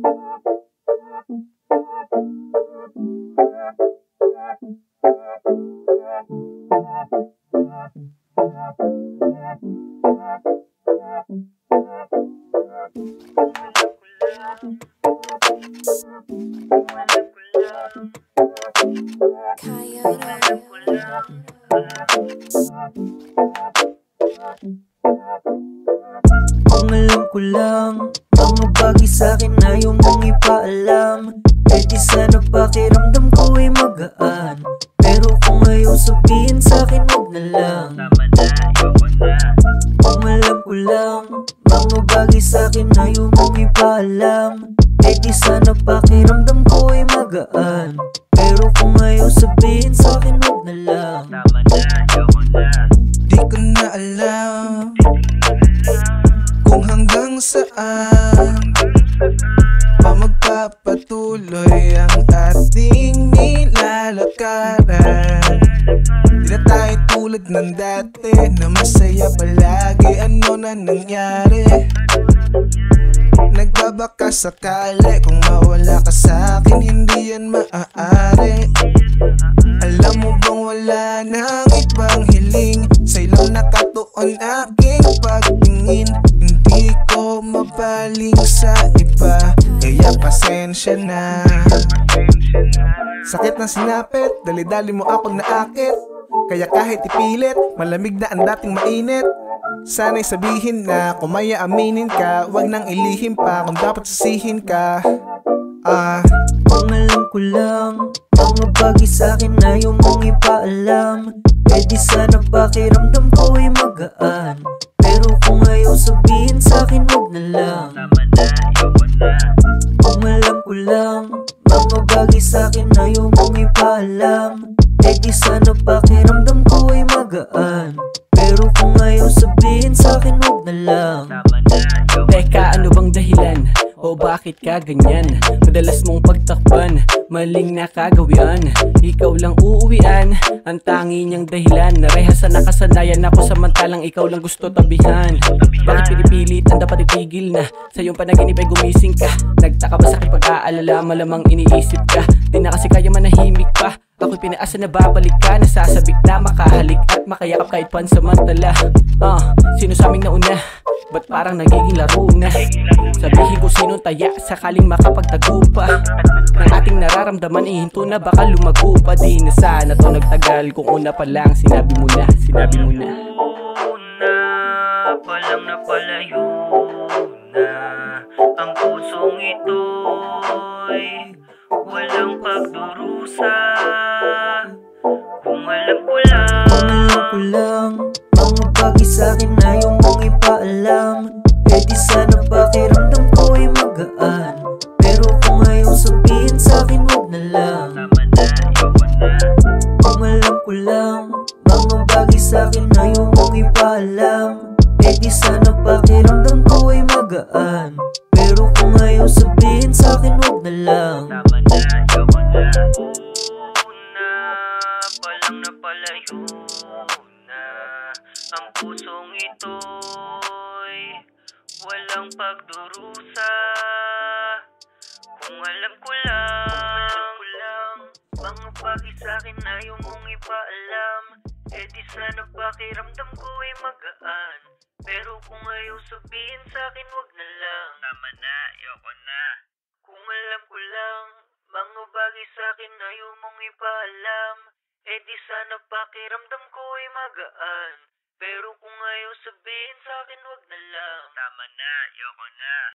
Ang alam ko lang Mga bagay sa'kin ayaw mong ipaalam. Eh di sana pakiramdam ko ay magaan. Pero kung ayaw sabihin sa'kin wag na lang. Tama na, ayoko na. Alam ko lang Mga bagay sa'kin ayaw mong ipaalam. Eh di sana pakiramdam ko ay magaan hanggang saan Pa magpapatuloy ang ating nilalakaran. Di na tayo tulad ng dati Na masaya palagi. Ano na nangyari? Nagbabaka sakali Kung mawala ka sa'kin Hindi yan maaari pasensya na. Sakit ng sinapit, dali-dali mo ako naakit. Kaya kahit ipilit, malamig na ang dating mainit. Sana'y sabihin na kung may aminin ka Huwag nang ilihim pa kung dapat sisihin ka. Ah, Ang alam ko lang Mga bagay sa'kin ayaw mong ipaalam. Eh di sana pakiramdam ko ay magaan. Pero kung ayaw sabihin sa'kin wag na lang. Tama na, ayoko na lang. Mga bagay sa'kin ayaw mong ipaalam Eh di sana pakiramdam ko ay magaan. Pero kung ayaw sabihin sa'kin wag na lang. Na, Teka, ano bang dahilan? O bakit ka ganyan? Madalas mong pagtakpan Maling nakagawian. Ikaw lang uuwian Ang tangi niyang dahilan. Narehas sa nakasanayan ako Samantalang ikaw lang gusto tabihan. Bakit pinipilit ang dapat itigil na? Sa iyong panaginip ay gumising ka. Nagtaka pag-aalala Malamang iniisip ka. Di na kasi kaya manahimik pa. Ako'y pinaasa na babalik ka. Nasasabik na makahalik At makayakap kahit pansamantala. Ah, sino sa aming nauna? Ba't parang nagiging laro na? Sabihin ko sinong taya Sakaling makapagtago pa. Ng ating nararamdaman Ihinto na baka lumago pa. Di na sana to nagtagal Kung una pa lang Sinabi mo na, sinabi mo na. Una pa lang napalayo na Ang pusong ito'y Walang pagdurusa. Kung alam ko lang. Ang alam ko lang Mga bagay sa'kin ayaw mong ipaalam Eh di sana pakiramdam ko ay magaan. Pero kung ayaw sabihin sa'kin wag na lang. Tama na, ayoko na. Ang alam ko lang Mga bagay sa'kin ayaw mong ipaalam Eh di sana pakiramdam ko ay magaan Pero kung ayaw sabihin sa'kin wag na lang. Tama na, ayoko na. Una pa lang napalayo na Ang pusong ito'y Walang pagdurusa. Kung alam ko lang Mga bagay sa'kin ayaw mong ipaalam. Eh di sana pakiramdam ko ay magaan. Pero kung ayaw sabihin sa'kin wag na lang. Tama sa'kin ayaw mong ipaalam. Eh di sana pakiramdam ko ay magaan. Pero kung ayaw sabihin sa'kin wag na lang. Tama na, ayoko na